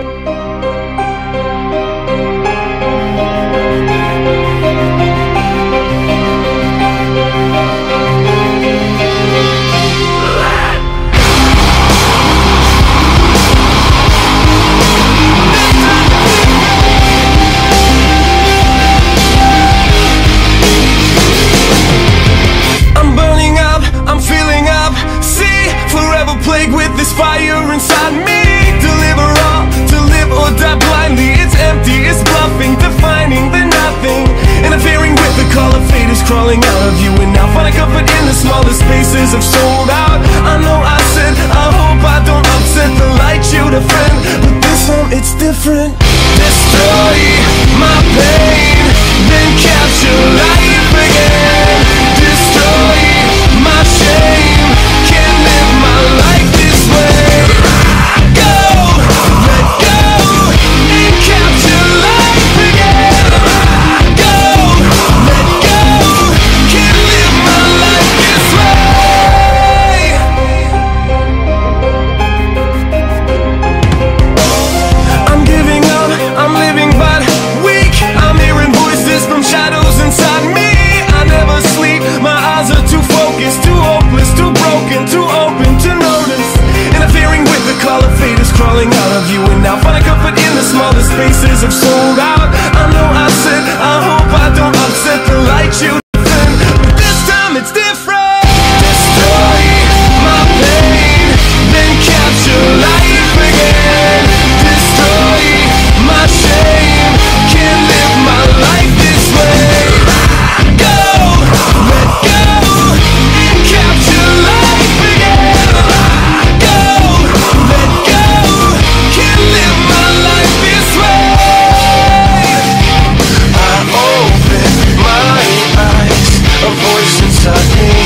Música tickets have sold out. I know I said I hope I don't upset the light you defend But this time it's different faces have sold out. of me.